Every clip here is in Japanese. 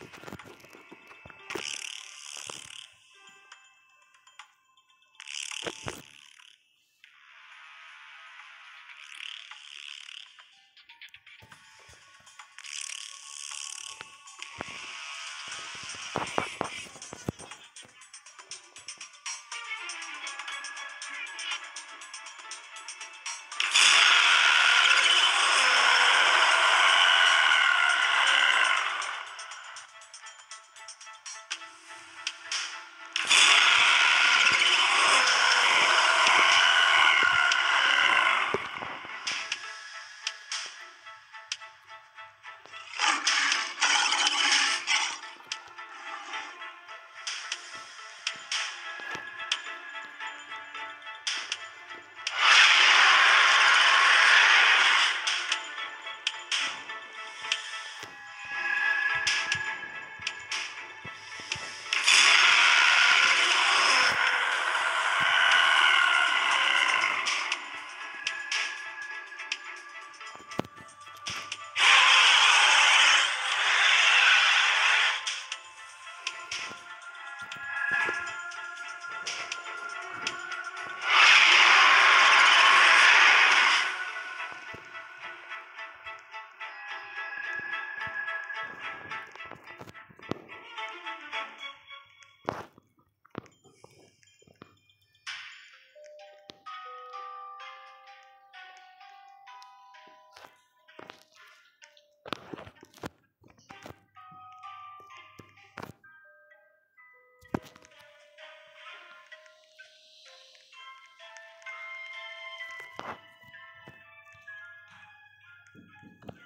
you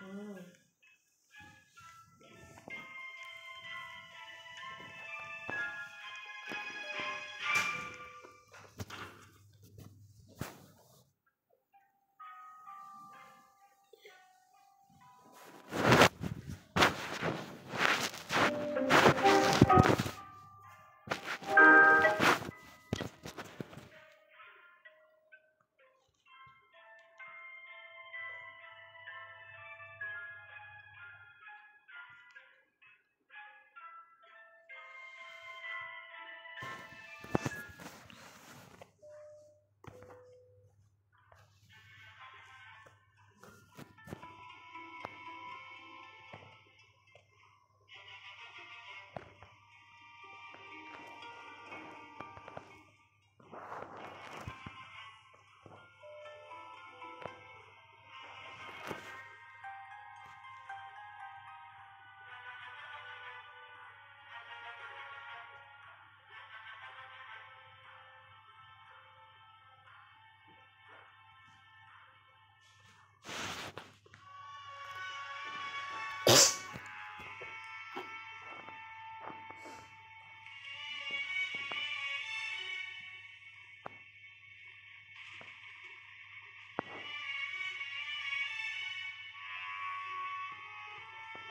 아.